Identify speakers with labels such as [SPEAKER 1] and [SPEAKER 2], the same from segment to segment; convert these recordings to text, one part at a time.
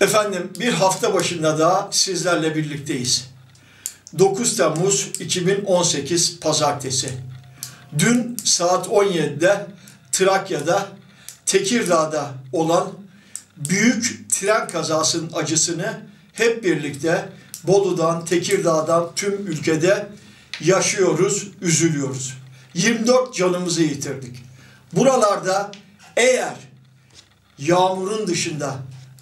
[SPEAKER 1] Efendim bir hafta başında daha sizlerle birlikteyiz. 9 Temmuz 2018 Pazartesi. Dün saat 17'de Trakya'da Tekirdağ'da olan büyük tren kazasının acısını hep birlikte Bolu'dan, Tekirdağ'dan tüm ülkede yaşıyoruz, üzülüyoruz. 24 canımızı yitirdik. Buralarda eğer yağmurun dışında,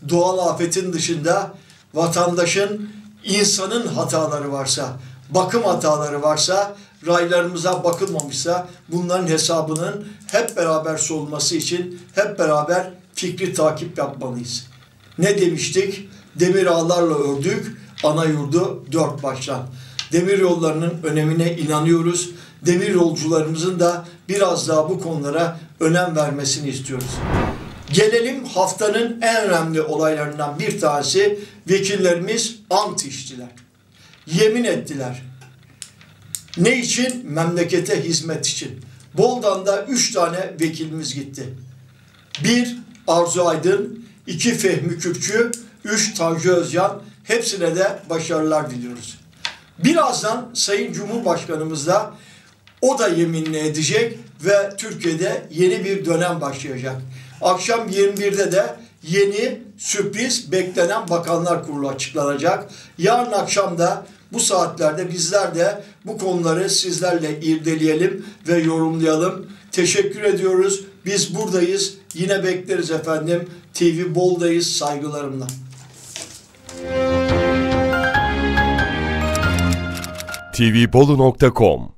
[SPEAKER 1] doğal afetin dışında vatandaşın, insanın hataları varsa, bakım hataları varsa, raylarımıza bakılmamışsa bunların hesabının hep beraber sorulması için hep beraber fikri takip yapmalıyız. Ne demiştik? Demir ağlarla ördük, ana yurdu dört baştan. Demir yollarının önemine inanıyoruz. Demir yolcularımızın da biraz daha bu konulara önem vermesini istiyoruz. Gelelim haftanın en önemli olaylarından bir tanesi vekillerimiz ant içtiler. Yemin ettiler. Ne için? Memlekete hizmet için. Boldan'da üç tane vekilimiz gitti. Bir Arzu Aydın, iki Fehmi Kürkçü, üç Tanju Özcan. Hepsine de başarılar diliyoruz. Birazdan Sayın Cumhurbaşkanımız da o da yeminle edecek ve Türkiye'de yeni bir dönem başlayacak. Akşam 21'de de yeni sürpriz beklenen bakanlar kurulu açıklanacak. Yarın akşam da bu saatlerde bizler de bu konuları sizlerle irdeleyelim ve yorumlayalım. Teşekkür ediyoruz. Biz buradayız. Yine bekleriz efendim. TV Bol'dayız saygılarımla.
[SPEAKER 2] tvbolu.com